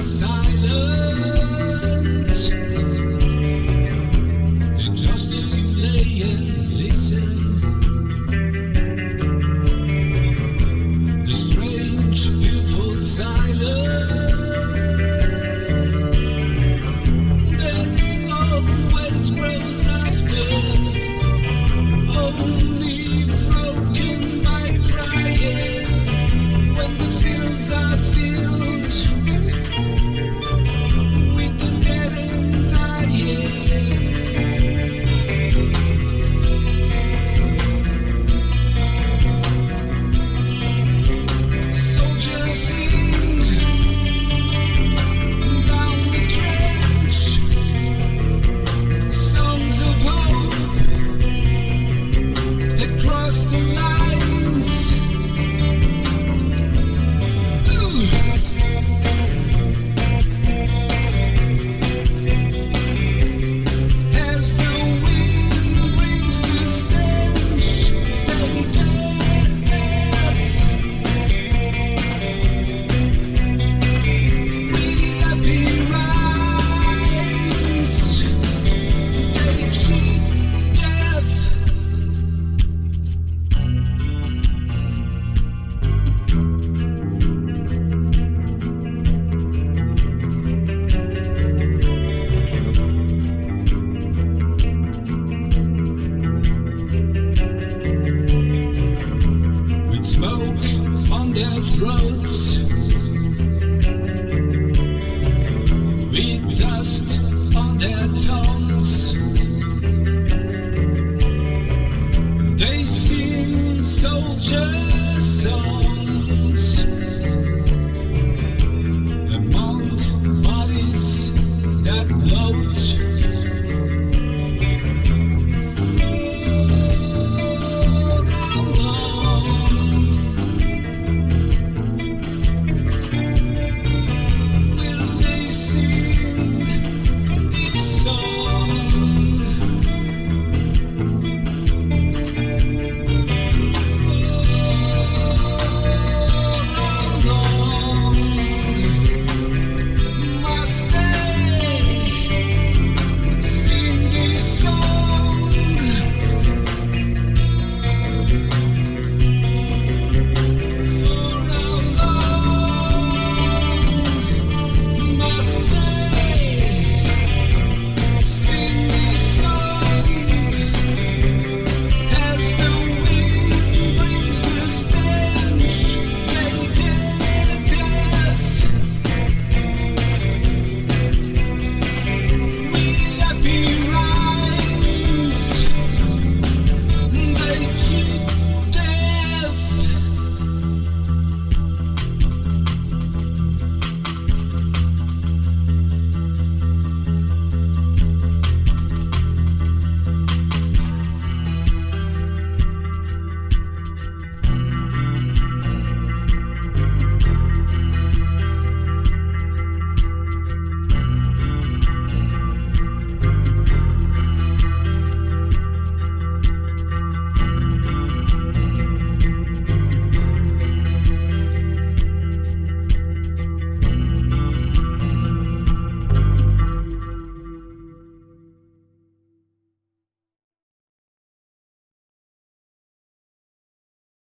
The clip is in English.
guns that float.